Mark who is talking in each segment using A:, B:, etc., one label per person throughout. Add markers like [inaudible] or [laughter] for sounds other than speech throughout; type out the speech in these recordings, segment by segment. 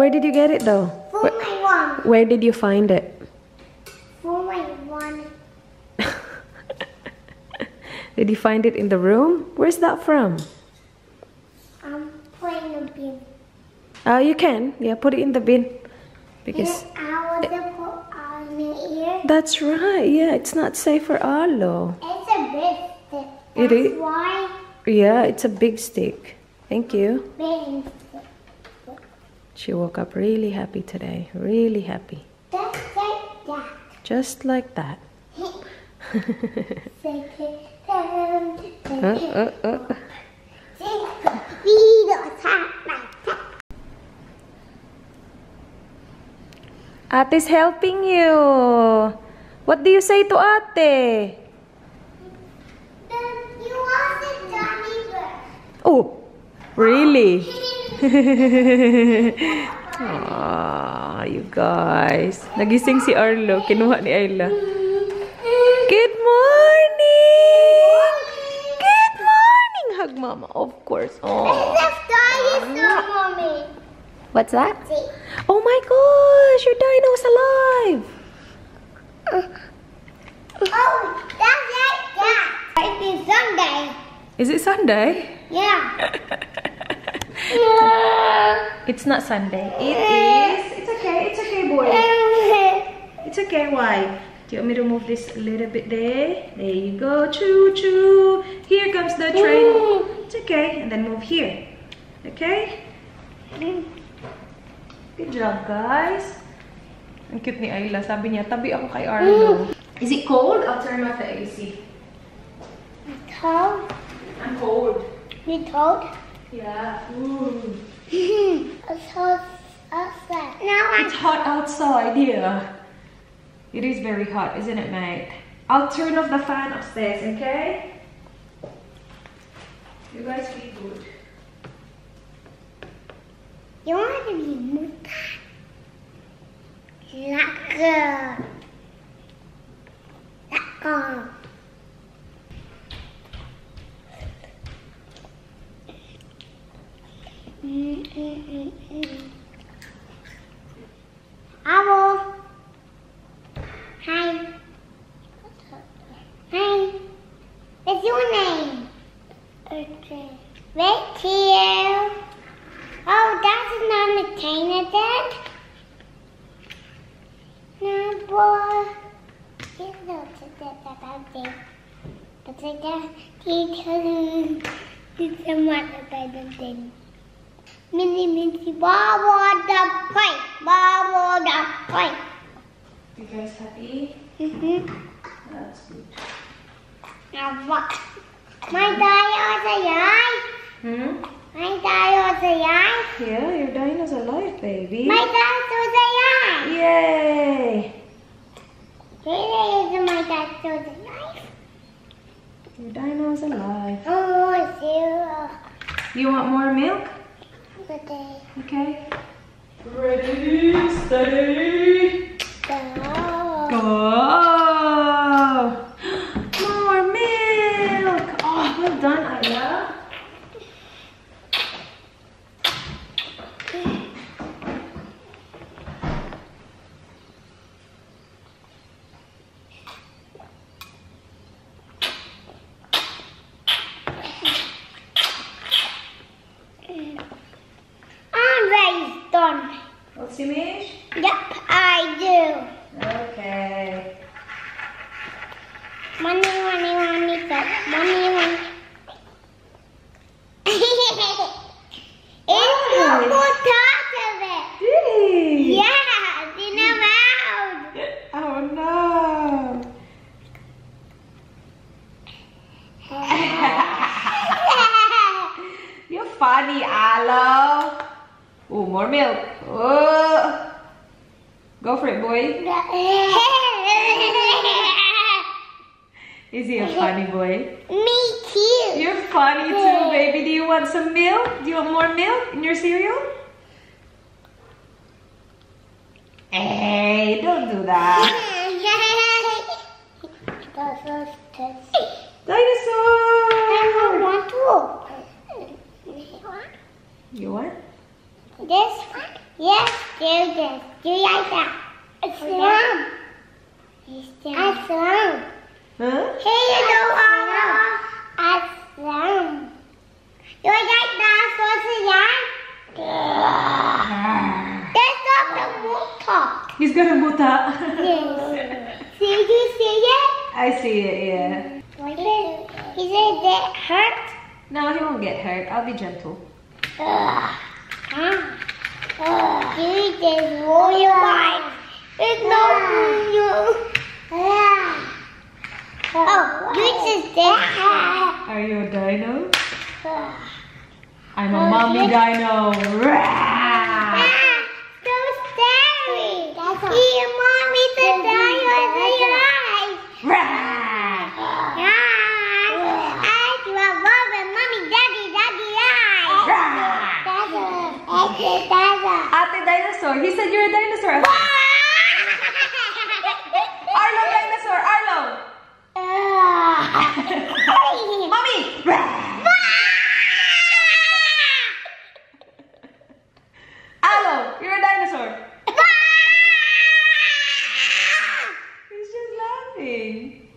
A: Where did you get it though?
B: For
A: Where,
B: my one.
A: where did you find it?
B: For my one. [laughs]
A: Did you find it in the room? Where's that from?
B: I'm playing the bin.
A: Uh, you can. Yeah, put it in the bin. Because
B: And I want to put on the ear.
A: that's right. Yeah, it's not safe for Arlo.
B: It's a big stick. That's
A: is?
B: why
A: Yeah, it's a big stick. Thank you.
B: big.
A: She woke up really happy today. Really happy.
B: Just like that.
A: Just like that. [laughs]
B: Take it down. Take
A: uh, uh, uh.
B: it. We don't have like that.
A: Ate's helping you. What do you say to Ate?
B: You want the Bear.
A: Oh, really? Oh, [laughs] Ah, you guys. Nagising si Arlo. Kinuha ni Ayla. Good morning! Good morning! Hug mama, of course. Oh.
B: It's a dinosaur, mommy.
A: What's that? Oh my gosh, your dino's alive!
B: Oh, that's like that. It's Sunday.
A: Is it Sunday?
B: Yeah. [laughs] [laughs]
A: It's not Sunday. It is. It's okay. It's okay, boy. It's okay. Why? Do you want me to move this a little bit there? There you go. Choo choo. Here comes the train. It's okay. And then move here. Okay? Good job, guys. Ang cute ni Ayla. Sabi niya, tabi ako kay Arlo. Is it cold? I'll turn off the AC.
B: cold.
A: I'm cold.
B: You told?
A: Yeah. Ooh. [laughs]
B: It's hot outside. Now
A: It's hot outside, yeah. It is very hot, isn't it, mate? I'll turn off the fan upstairs, okay? You guys be good.
B: You want to be muta. Laka. Laka. Avo. Hi. Hi. What's your name? Okay. Right here. Oh, that's not a China dad. No, boy. Hello, today. But I got teacher. [laughs] It's a matter by the thing. Mini Minty Baba the pipe. Baba the pipe.
A: You guys happy?
B: Mm-hmm.
A: That's good.
B: Now what? My dinosaur yai.
A: Hmm?
B: My dinosaur yai.
A: Yeah, your dino's alive, baby.
B: My dinosaur yai.
A: Yay!
B: Here is my dinosaur yai.
A: Your dino's alive.
B: Oh, zero.
A: You want more milk?
B: Okay.
A: Okay. Ready, steady,
B: Go.
A: go! [gasps] More milk! Oh, well done, Ayla.
B: I'm ready, done.
A: What's the image?
B: Yep, I do.
A: Okay.
B: Money, money, money, but money, money. it's
A: Why?
B: the full top of it.
A: Really?
B: Yeah, in the mouth.
A: Oh no! You're funny, Alo. Oh, more milk. Oh. Go for it, boy. Is he a funny boy?
B: Me too.
A: You're funny too, baby. Do you want some milk? Do you want more milk in your cereal? Hey, don't do that.
B: That's so tasty.
A: Dinosaur!
B: I want to.
A: You want?
B: This one? Yes, do this. Do like that? It's slum. It's slum.
A: Huh?
B: Here you go, Anna. A slum. You like that, dinosaurs again? That's not the water.
A: He's gonna muta.
B: Yes. [laughs] See, you see it?
A: I see it, yeah.
B: Like it. He hurt.
A: No, he won't get hurt. I'll be gentle.
B: Ugh. Huh? Ugh. You just roll your eyes. It's no you. Oh, you just did.
A: Are you a dino? I'm a mommy dino.
B: Ah, so scary. Mommy's a in your eyes.
A: Rah!
B: Ah, I love mom and mommy, daddy, daddy eyes.
A: Rah!
B: Dada, dada, dada.
A: Ate dinosaur. He said you're a dinosaur. Arlo dinosaur. Arlo. [laughs] Mommy. Arlo, you're a dinosaur. He's just laughing.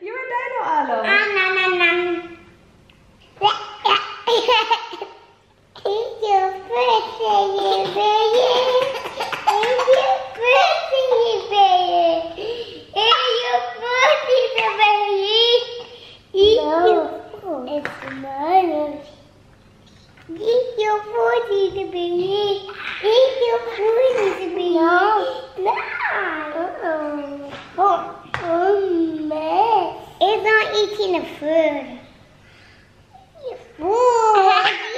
A: You're a dino, Arlo.
B: It's mine. Eat your food, little baby. Eat your food, little baby. No. No. Uh-oh. Oh, oh, man. It's not eating the food. Your [laughs]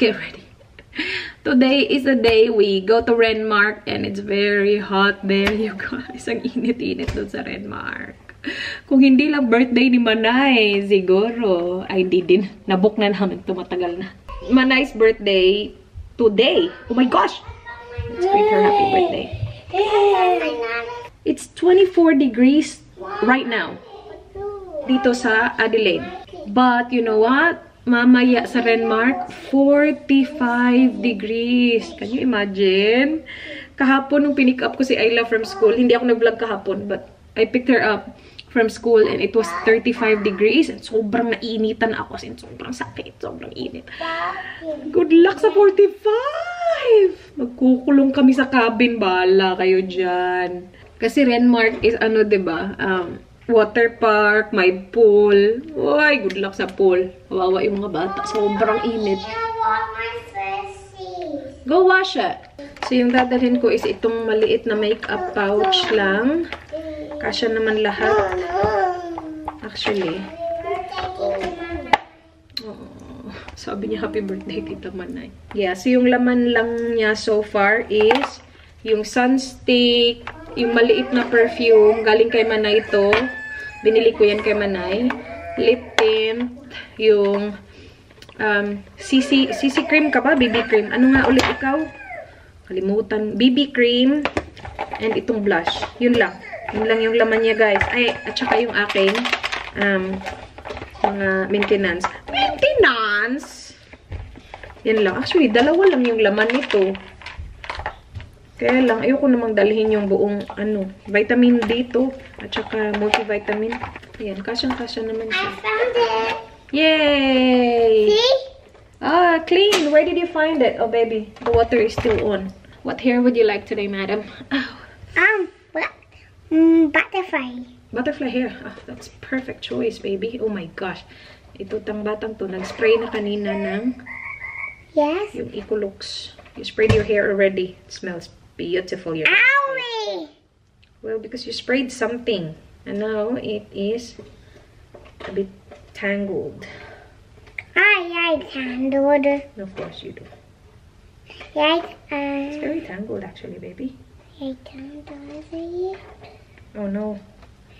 A: get ready. Today is the day we go to Renmark and it's very hot there, you guys. Ang init-init doon sa Renmark. Kung hindi lang birthday ni Manay, siguro, ay di din. Nabook na namin, tumatagal na. Manay's birthday today. Oh my gosh! Let's greet her happy birthday. It's 24 degrees right now dito sa Adelaide. But you know what? Mamaya sa Renmark, 45 degrees. Can you imagine? Kahapon nung pinick up ko si Ayla from school, hindi ako nag-vlog kahapon, but I picked her up from school and it was 35 degrees and sobrang nainitan ako as sobrang sakit, sobrang init. Good luck sa 45! Magkukulong kami sa cabin, bahala kayo dyan. Kasi Renmark is ano, ba? Um, water park, may pool. Uy, good luck sa pool. Kawawa yung mga bata. Sobrang init. Go wash it. So, yung dadalhin ko is itong maliit na makeup pouch lang. Kasya naman lahat. Actually. Oh, sabi niya, happy birthday, Tita Manay. Yeah, so yung laman lang niya so far is yung sunstick, yung maliit na perfume, galing kay Manay ito. Binili ko yan kay Manay. Lip tint, yung um, CC, CC cream ka ba? BB cream. Ano nga ulit ikaw? Kalimutan. BB cream. And itong blush. Yun lang. Yun lang yung laman niya, guys. Ay, at saka yung aking um, mga maintenance. Maintenance! Yan lang. Actually, dalawa lang yung laman nito. Kaya lang, ayoko namang dalhin yung buong, ano, vitamin dito. At saka multivitamin. Ayan, kasyang-kasya naman
B: I
A: siya.
B: found it.
A: Yay!
B: See?
A: Ah, clean. Where did you find it? Oh, baby. The water is still on. What hair would you like today, madam? Oh,
B: Um, what? Mm, butterfly.
A: butterfly hair. Ah, that's perfect choice, baby. Oh my gosh. Ito tang batang to. Nag-spray na kanina ng
B: Yes.
A: yung Ecolux. You sprayed your hair already. It smells beautiful. Your
B: Owie!
A: Well, because you sprayed something. And now it is a bit tangled.
B: I like handled.
A: Of course you do.
B: Like,
A: It's
B: uh,
A: very tangled actually, baby.
B: like handled.
A: Oh no.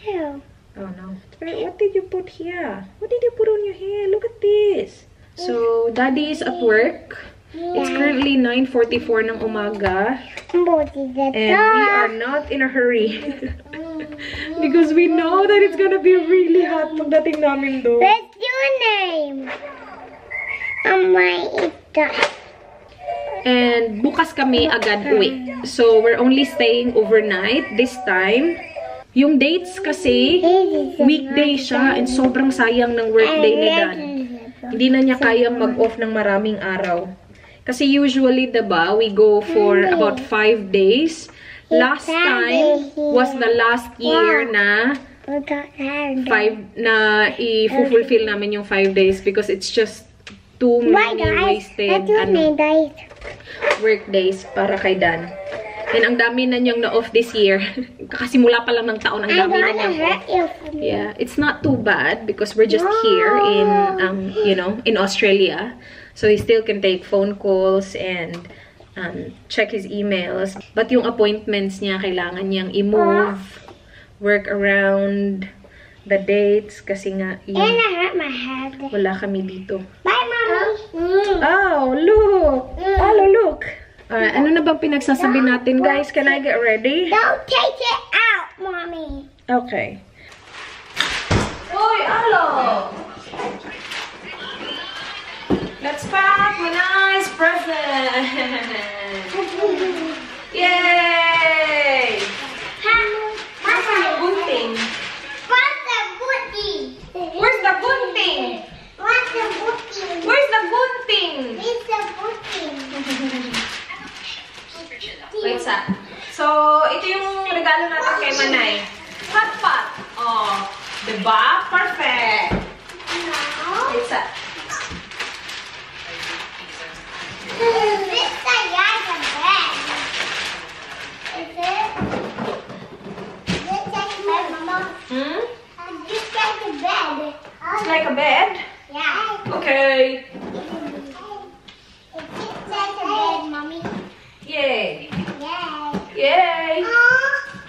B: Ew.
A: Oh no. What did you put here? What did you put on your hair? Look at this. So, daddy is at work. It's currently 9.44 ng umaga. And we are not in a hurry. [laughs] because we know that it's gonna be really hot pagdating namin doon.
B: What's your name? Um, my is that.
A: And bukas kami agad uwi. So, we're only staying overnight this time. Yung dates kasi, weekday siya and sobrang sayang ng workday ni Dan. Hindi na niya kayang mag-off ng maraming araw. Kasi usually, diba, we go for about five days. Last time was the last year na five na i-fulfill namin yung five days because it's just too many wasted ano, work days para kay Dan. And ang dami na niyang na-off this year. [laughs] Kakasimula pa lang ng taon, ang dami na niyang off. Yeah, it's not too bad because we're just here in, um, you know, in Australia. So he still can take phone calls and um, check his emails. But yung appointments niya, kailangan niyang i-move, work around the dates kasi nga
B: And
A: yung
B: I hurt my head.
A: wala kami dito.
B: Bye, mommy.
A: Oh, look! Oh, look! Alright, ano na bang pinagsasabi natin, guys? Can I get ready?
B: Don't take it out, mommy.
A: Okay. Uy, alo! Let's pack my nice present! [laughs] Yay!
B: What's the
A: Bunting!
B: What's the booty?
A: Where's the bunting?
B: What's the booty?
A: Where's the bunting?
B: It's the booty. [laughs]
A: Wait, sa. So, ito yung regalo natin kay Manay. Hot pot. Oh, diba? Perfect.
B: No.
A: Wait, sa.
B: This the yard of bed. Is it? This like bed, mama.
A: Hmm?
B: Like a bed.
A: It's like a bed? It's a bed?
B: Yeah.
A: Okay.
B: It's just like a bed, mommy.
A: Yay.
B: Yay.
A: Yay.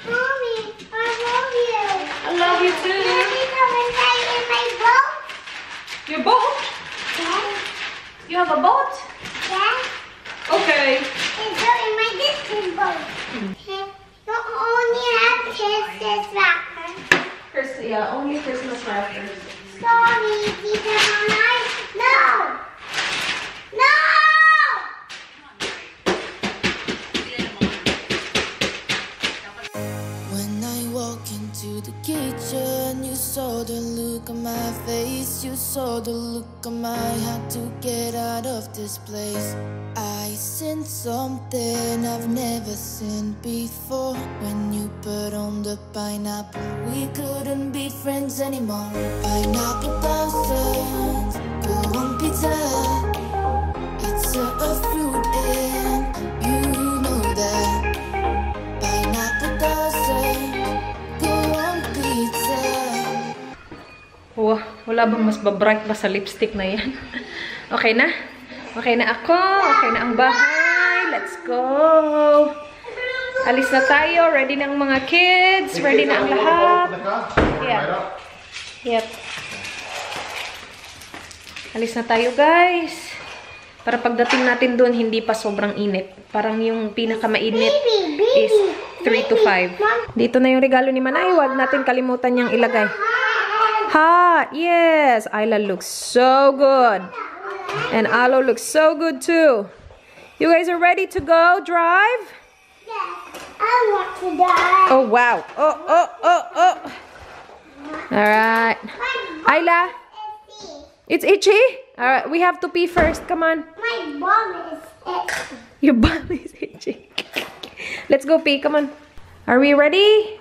B: Mommy, I love you.
A: I love you too.
B: you come and play in my boat?
A: Your boat?
B: Yes.
A: You have a boat?
B: Yes.
A: Okay.
B: And so in my distant boat. You only have kisses wrappers.
A: Chris, yeah, only Christmas wrappers.
B: Sorry!
C: Look on my face. You saw the look on my had to get out of this place. I seen something I've never seen before. When you put on the pineapple, we couldn't be friends anymore. Pineapple thousands, go on pizza. It's a,
A: wala bang mas ba-bright ba sa lipstick na yan? [laughs] okay na? Okay na ako. Okay na ang bahay. Let's go. Alis na tayo. Ready na ang mga kids. Ready na ang lahat. Yeah. Yep. Alis na tayo, guys. Para pagdating natin doon, hindi pa sobrang init. Parang yung pinakamainit is 3 to 5. Dito na yung regalo ni Manay. Huwag natin kalimutan niyang ilagay. Hot! Yes! Ayla looks so good. And Alo looks so good too. You guys are ready to go drive?
B: Yes, I want to die.
A: Oh, wow. Oh, oh, oh, oh. All right. Ayla, it's itchy? All right, we have to pee first. Come on.
B: My bum is itchy.
A: Your bum [laughs] is itchy. Let's go pee. Come on. Are we ready?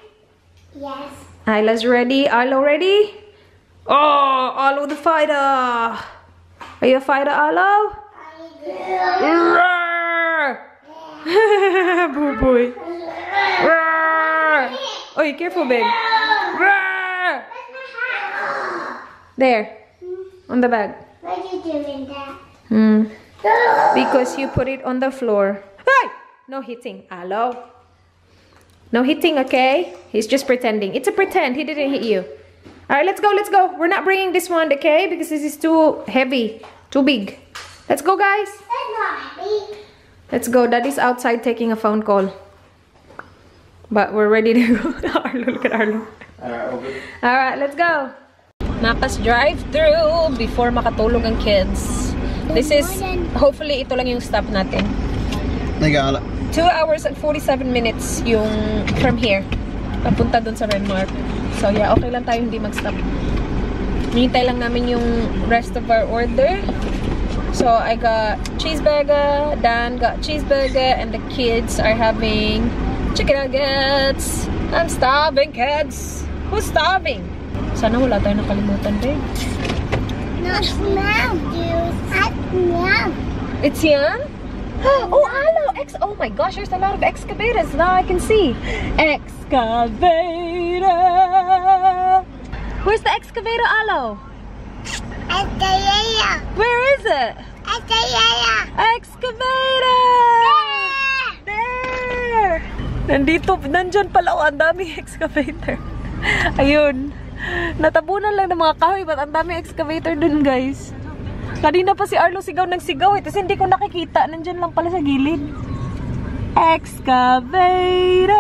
B: Yes.
A: Ayla's ready. Alo ready? Oh, Alo the fighter. Are you a fighter, Alo? Roar! Boo [laughs] boy. Roar! you careful, babe. Roar! There. On the bag.
B: Why are you doing that?
A: Hmm. Because you put it on the floor. Hey! No hitting. Hello? No hitting, okay? He's just pretending. It's a pretend. He didn't hit you. Alright, let's go, let's go. We're not bringing this one, okay? Because this is too heavy, too big. Let's go, guys.
B: Not heavy.
A: Let's go. Daddy's outside taking a phone call. But we're ready to go. [laughs] Arlo, look at Arlo. Alright, let's go. Napas drive-through before makatulog ang kids. This is, hopefully, ito lang yung stop natin.
D: There you go, Alec.
A: 2 hours and 47 minutes yung from here. Papunta dun sa Renmark. So yeah, okay lang tayo hindi mag-stop. Hinintay lang namin yung rest of our order. So I got cheeseburger, Dan got cheeseburger, and the kids are having chicken nuggets. I'm starving, kids. Who's starving? Sana wala tayo nakalimutan, babe.
B: Not smell, dude. I smell.
A: It's yan? [gasps] Oh, alo! Ex oh my gosh, there's a lot of excavators. Now I can see. Excavator! Where's the excavator, Alo?
B: At the yaya.
A: Where is it?
B: Yaya.
A: Excavator! There! Nandito, nandyan pala. Oh, ang daming [laughs] excavator. Ayun. Natabunan lang ng mga kahoy, but ang daming excavator dun, guys. Kanina pa si Arlo sigaw ng sigaw eh. Tapos hindi ko nakikita. Nandyan lang pala sa gilid. Excavator!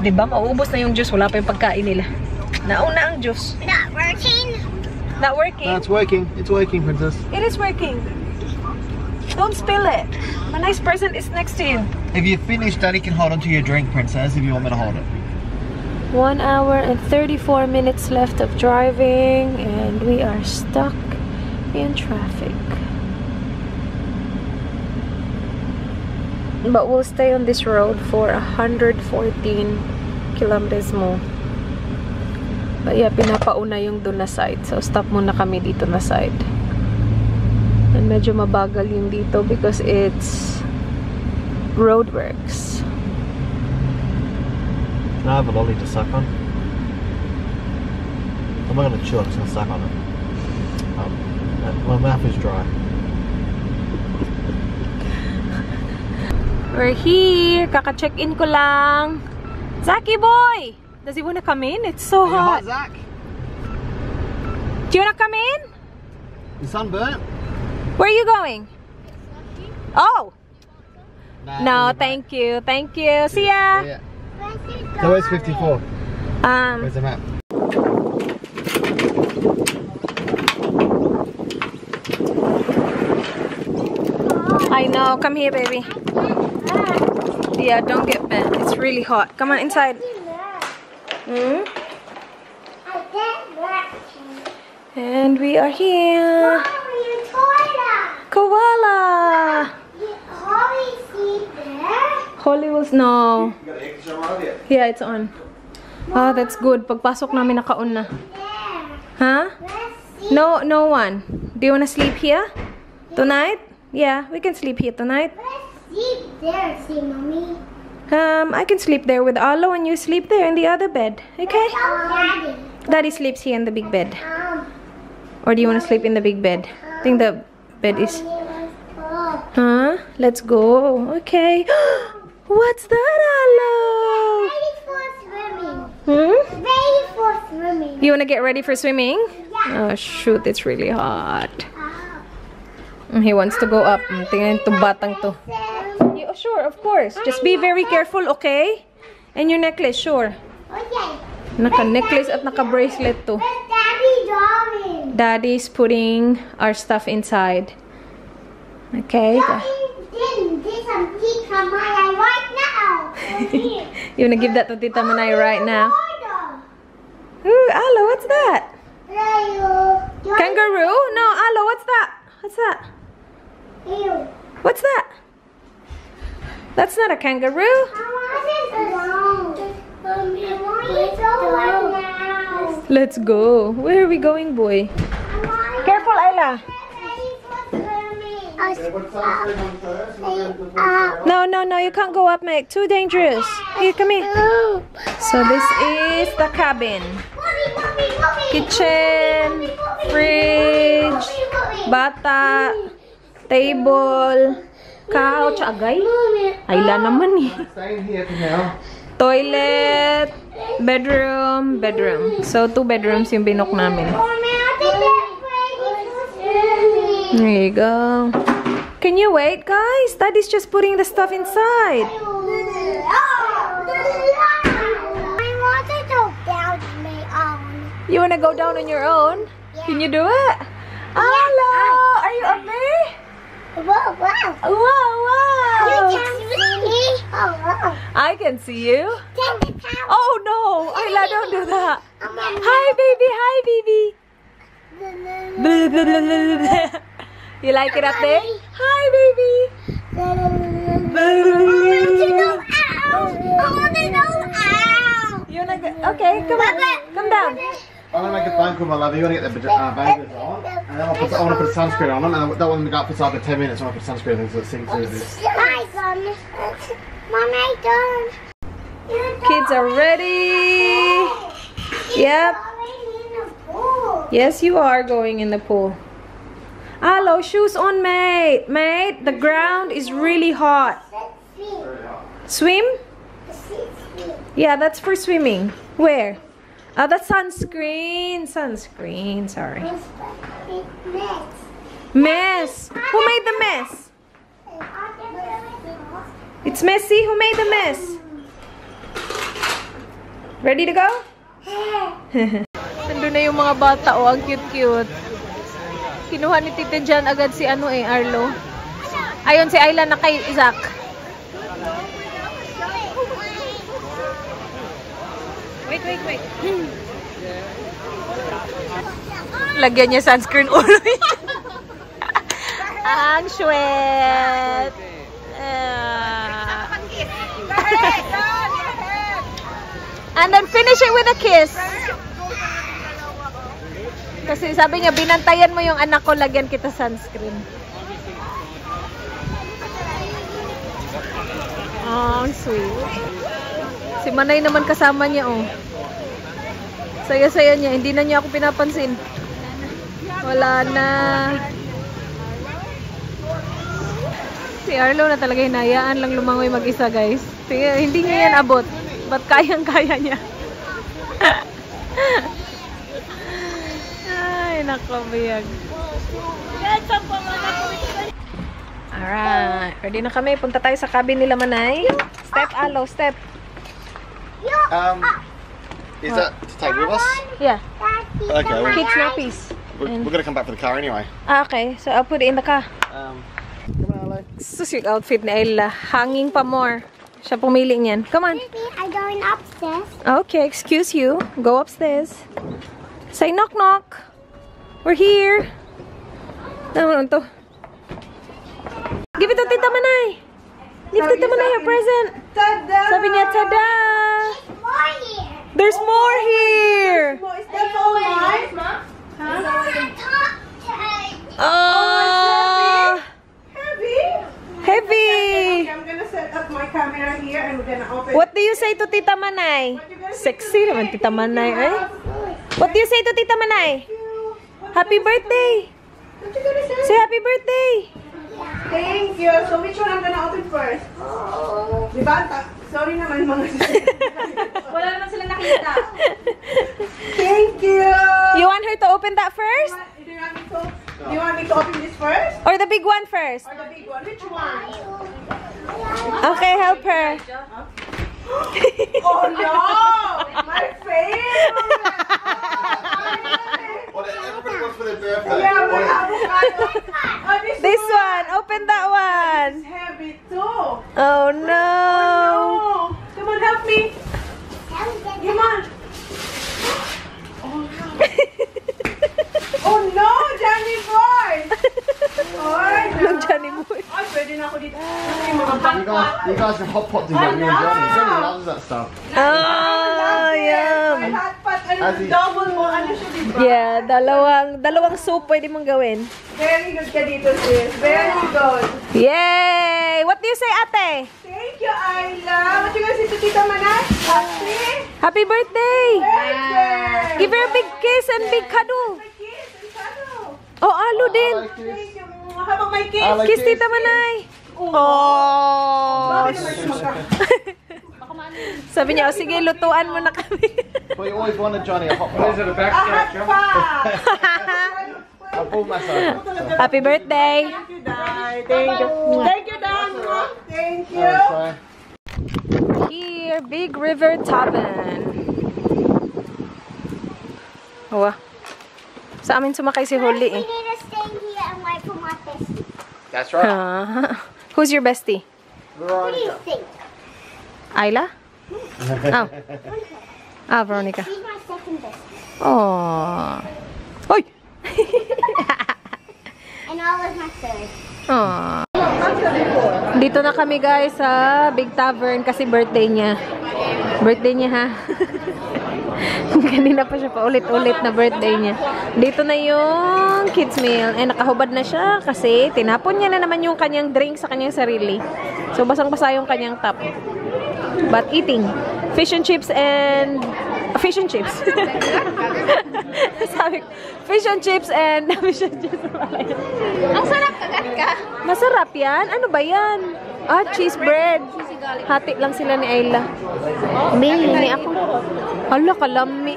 A: Diba? Mauubos na yung juice. Wala pa yung pagkain nila. Nauna ang juice.
B: Not working.
A: Not working.
D: No, it's working. It's working, Princess.
A: It is working. Don't spill it. A nice person is next to you.
D: If you're finished, Daddy can hold onto your drink, Princess, if you want me to hold it.
A: One hour and 34 minutes left of driving, and we are stuck in traffic. But we'll stay on this road for 114 kilometers more. But yeah, pinapauna yung doon na side. So, stop muna kami dito na side. And medyo mabagal yung dito because it's roadworks.
D: Can I have a lolly to suck on? I'm not going to chew, I'm just going to suck on it. My mouth is dry.
A: We're here. Kaka-check-in ko lang. Zaki boy! Does he wanna come in? It's so
D: hot,
A: hot.
D: Zach?
A: Do you wanna come in?
D: You sunburnt?
A: Where are you going? Oh!
D: Nah,
A: No,
D: you're back.
A: thank you. Thank you. See ya.
D: Yeah. So where's 54?
A: Um,
D: Where's the map?
A: I know. Come here, baby. Yeah, don't get bent. It's really hot. Come on inside. Hmm? And we are here. Koala. Holly was no. Yeah, it's on. Ah, that's good. Pagpasok namin naka-on na. Huh? No, no one. Do you wanna sleep here tonight? Yeah, we can sleep here tonight.
B: Let's sleep there. See, mommy.
A: Um, I can sleep there with Arlo and you sleep there in the other bed. Okay?
B: Tell daddy.
A: Daddy sleeps here in the big bed.
B: Um,
A: Or do you wanna sleep in the big bed? I think the bed is.
B: let's go.
A: Huh? Let's go. Okay. [gasps] What's that, Arlo?
B: Ready for swimming.
A: Hmm?
B: Ready for swimming.
A: You wanna get ready for swimming?
B: Yeah.
A: Oh shoot, it's really hot.
B: Oh.
A: Mm, He wants to go up. Mm, Tingnan itong batang to. Yeah, sure, of course. Just be very careful, okay? And your necklace, sure.
B: Okay.
A: Naka-necklace at naka-bracelet to.
B: Daddy
A: putting our stuff inside. Okay.
B: Then there's some tea from my eye right now. Over [laughs] here.
A: You wanna give that to Tita Manay right now? Ooh, Alo, what's that? Kangaroo? No, Alo, what's that? What's that?
B: Ew.
A: What's that? That's not a kangaroo. Let's go. Where are we going, boy? Careful, Ayla. No, no, no, you can't go up, Meg. Too dangerous. Here, come here. So this is the cabin. Kitchen, fridge, bata, table, couch, agay. Ayla naman eh. Toilet, bedroom, bedroom. So, two bedrooms yung binok namin. There you go. Can you wait, guys? Daddy's just putting the stuff inside.
B: I wanted to down my own.
A: You wanna go down on your own? Can you do it? Hello! Are you up
B: Whoa, whoa.
A: Wow, wow!
B: You can see me? Oh, wow.
A: I can see you.
B: Take the towel.
A: Oh no! Ayla, don't do that. Hi, baby. Hi, baby. [laughs] You like it up there? Hi, baby. You wanna go? Okay, come on. Come down.
D: I'm gonna make a phone call, my love. You wanna get the baj- uh, babies on, and then I'll put, I wanna put sunscreen on them, and that one we got for like in 10 minutes. I wanna put sunscreen on them so it sinks through this.
B: My son. Mom, I.
A: Kids are ready. Yep. Yes, you are going in the pool. Hello, shoes on, mate. Mate, the ground is really hot. Swim? Yeah, that's for swimming. Where? Oh, that's sunscreen. Sunscreen, sorry. Mess. Who made the mess? It's messy. Who made the mess? Ready to go? Nandun na yung mga bata, oh, ang cute-cute. Kinuha ni Tita Jan agad si ano eh, Arlo. Ayun, si Ayla na kay Isaac. Wait, wait, wait. Lagyan niya sunscreen ulo niya. ang sweat. Ah. And then finish it with a kiss. Kasi sabi niya, binantayan mo yung anak ko, lagyan kita sunscreen. Oh, sweet. Si Manay naman kasama niya, oh. Saya-saya niya. Hindi na niya ako pinapansin. Wala na. Si Arlo na talaga hinayaan lang lumangoy mag-isa, guys. Tingnan, hindi niya yan abot. Ba't kayang-kaya niya? [laughs] Ay, nako, biyag. Alright. Ready na kami. Punta tayo sa cabin nila, Manay. Step, Alo, step.
D: Um, is that to take with us?
A: Yeah.
D: Okay, we're,
A: Kids nappies.
D: we're, we're gonna come back for the car anyway.
A: Ah, okay. So, I'll put it in the car.
D: Um, come on, Arlo.
A: Sus, yung outfit ni Ella. Hanging pa more. Siya pumili niyan. Come on.
B: I'm going upstairs.
A: Okay, excuse you. Go upstairs. Say knock knock. We're here. Ano naman to? Give it to Tita Manay. Give Tita Manay a present.
E: Tada!
A: Sabi niya, tada!
B: More here.
A: There's more here!
E: Is that all mine?
A: Oh!
E: Heavy?
A: Heavy!
E: I'm gonna set up my camera here and we're gonna open
A: What do you say to Tita Manay? Sexy naman Tita Manay, eh? What do you say to Tita Manay? Happy birthday!
E: What you gonna say?
A: Say happy birthday!
E: Thank you. So which one I'm gonna open first? Diba? Sorry naman mga [laughs]
A: Wala naman sila nakita.
E: Thank you!
A: You want her to open that first?
E: Do you want me to, do you want me to open this first?
A: Or the big one first?
E: Or the big one? Which one?
A: Okay, help her. [gasps]
E: Oh no! My favorite! [laughs]
D: Well, everybody wants for their birthday.
E: Yeah, my
D: Wait. [laughs]
E: Oh, this,
A: This one, open that one.
E: is heavy too.
A: Oh, oh no.
E: Oh, come on, help me. Come on. [laughs] Oh no, Johnny boy! Oy,
A: Yung [laughs] Johnny boy.
E: Ay, pwede na ako dito.
D: You guys, you guys can hot pot together, you and Johnny. Johnny loves that stuff.
A: Oh,
E: My
A: yum.
D: In-
E: double mo, ano siya, di ba?
A: Yeah, dalawang dalawang soup pwede mong gawin.
E: Very good ka dito, sis. Very good.
A: Yay! What do you say, ate?
E: Thank you, Ayla. What you gonna say to Tita Manay? Happy
A: Happy birthday!
E: birthday!
A: Give her a big kiss and big cuddle.
E: Kiss, ang sano.
A: Oh, alo din.
D: I like.
E: Thank you. Habang may kiss.
D: I like
A: Kiss tita Manay. Oh.
E: Bakit naman sumaga? [laughs]
A: Sabi niya, oh, sige, lutuan mo na kami. [laughs]
D: You always wanted Johnny a hot pot.
E: A hot pot!
D: A full massage.
A: Happy birthday.
E: Thank you, Dai. Thank you. Thank you, Dan. Thank you.
A: Here, Big River Tavern. Wow. Sa amin sumakay si Holly
B: We
A: eh.
B: need to stay here and wait for my bestie.
D: so. That's right.
A: Ah. [laughs] Who's your bestie?
B: What do you think?
A: Ayla? Oh. Ah, Veronica.
B: She's [laughs] my second bestie.
A: Oh. Oy!
B: And was my third.
A: Aww. Dito na kami guys sa Big Tavern kasi birthday niya. Birthday niya ha. [laughs] Kanina pa siya paulit-ulit na birthday niya. Dito na yung kids meal. Eh, nakahubad na siya kasi tinapon niya na naman yung kanyang drink sa kanyang sarili. So, basang-basa yung kanyang top. But eating. Fish and chips and... ah, fish and chips. [laughs] Sabi ko, fish and chips and... [laughs] fish and chips.
F: Ang sarap kagat ka.
A: Masarap yan? Ano ba yan? Ah, cheese bread. Hati lang sila ni Ayla. Hindi, hindi ako. Hala, kalami.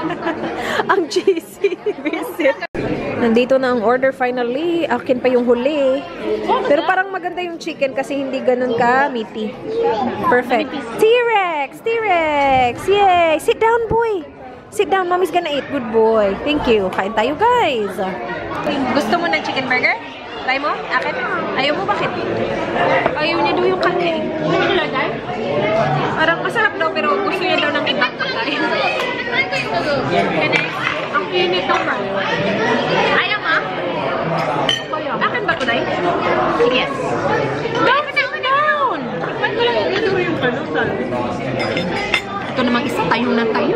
A: [laughs] ang cheesy. Visit. Nandito na ang order finally. Akin pa yung huli. Pero parang maganda yung chicken kasi hindi ganun ka meaty. Perfect. T-Rex! T-Rex! Yay! Sit down, boy! Sit down. Mommy's gonna eat. Good boy. Thank you. Kain tayo, guys. Gusto mo ng chicken burger? Try mo? Akin? Ayaw mo? Bakit? Ayaw niya daw yung eh. Parang masarap daw pero gusto niya daw ng ibang pagkain. Ang init ng fry. Ayaw ma? Akin ba ito, Day? Yes. Down, down, down! Ito namang isa, tayo na tayo.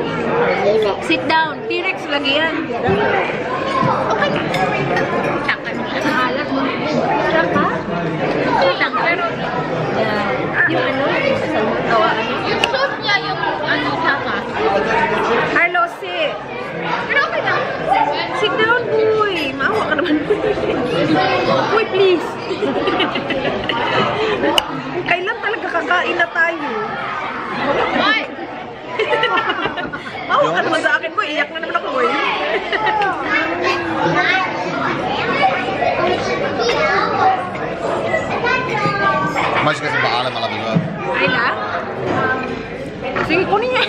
A: Sit down. T-Rex lagi yan. Okay. Tsaka mo siya. Alat mo. Tsaka? Okay lang. Pero, yung ano.
F: Yung sauce niya yung ano tsaka.
A: Hello, sit.
F: Pero okay lang.
A: Sit down, boy. Boy, please. Kailan talaga kakain na tayo?
F: Boy!
A: Maawa [laughs] ka naman sa akin, boy. Iyak na naman ako, boy.
D: Most guys are alam alam as well.
A: Ayla? Sige, kunin niya.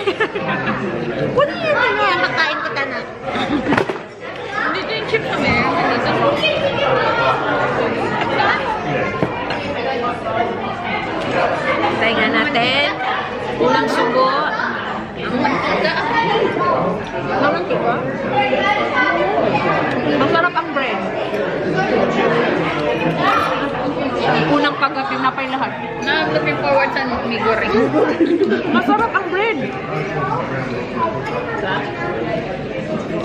A: kunin niya na nga.
F: Makain kita na. [laughs] Dito yung chips kami. Dito.
A: Try nga natin. Unang sugo. Naman ba? Masarap ang bread. Unang pagkat pinapay lahat.
F: Na looking forward sa mi goreng.
A: Masarap ang bread.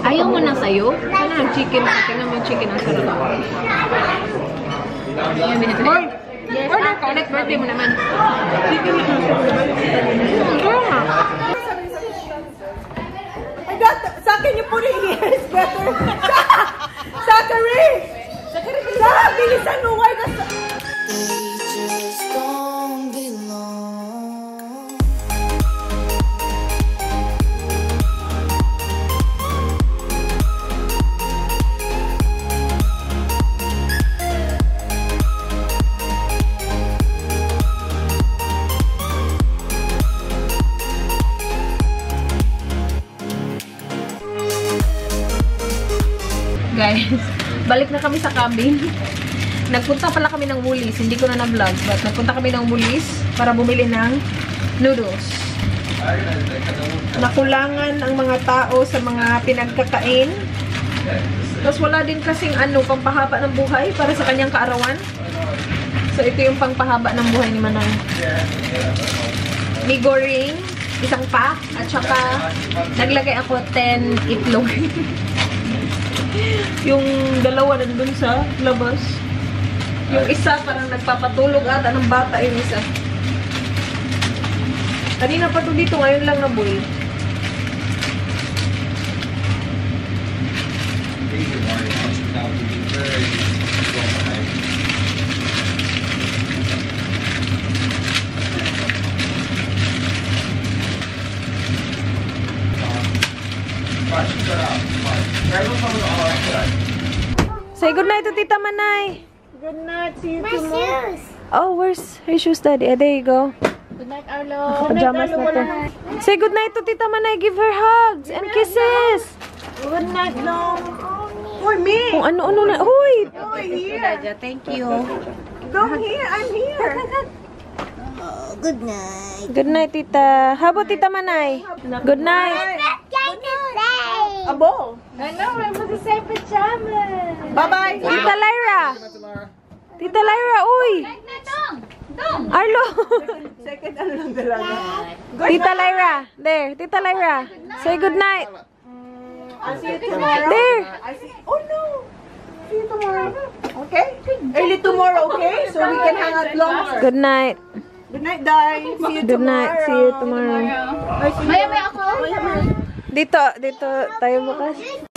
A: Ayaw mo na sa'yo? Sana ang chicken mo yung chicken ang sarap. Boy, order ka ulit. Birthday mo naman. Chicken sarap. Oo nga.
E: I got the, sa akin yung puri here is better. [laughs] Zachary! Zachary, bilisan mo. Why.
A: Guys, [laughs] balik na kami sa cabin. [laughs] Nagpunta pala kami ng Woolies. Hindi ko na na-vlog. But nagpunta kami ng Woolies para bumili ng noodles. Nakulangan ang mga tao sa mga pinagkakain. Tapos wala din kasing ano, pampahaba ng buhay para sa kanyang kaarawan. So ito yung pangpahaba ng buhay ni Manay. May goring, isang pack, at saka naglagay ako 10 itlog. [laughs] yung dalawa nandun sa labas. Yung isa parang nagpapatulog ata ng bata yung isa. Kanina pa to dito, ngayon lang na boy. Say good night to Tita Manay.
E: Good night. See you
B: My
E: tomorrow.
B: shoes.
A: Oh, where's her shoes, Daddy? Ah, there you go.
E: Good night, Arlo.
A: Pajamas na to. Say good night to Tita Manay. Give her hugs and kisses.
E: Good night, Long. For me.
A: Kung ano-ano na. Uy!
E: Here.
A: Thank you.
E: Go here. I'm here.
B: Good night.
A: Good night, Tita. How about Tita Manay? Good night.
B: Going to say.
E: A bowl.
B: I know, I'm going to say pajamas.
E: Bye-bye.
A: Tita Lyra. Tita Lyra, uy! Arlo!
E: Second ano lang dalaga.
A: Tita Lyra. There. Tita Lyra. Say good night.
E: I'll see you tomorrow.
A: There.
E: I see. Oh no. See you tomorrow. Okay? Early tomorrow, okay? So we can hang out longer.
A: Good night.
E: Good night, Dai. See you
A: Good
E: tomorrow.
A: night. See you tomorrow.
E: Maya, maya ako.
A: Dito, dito tayo bukas.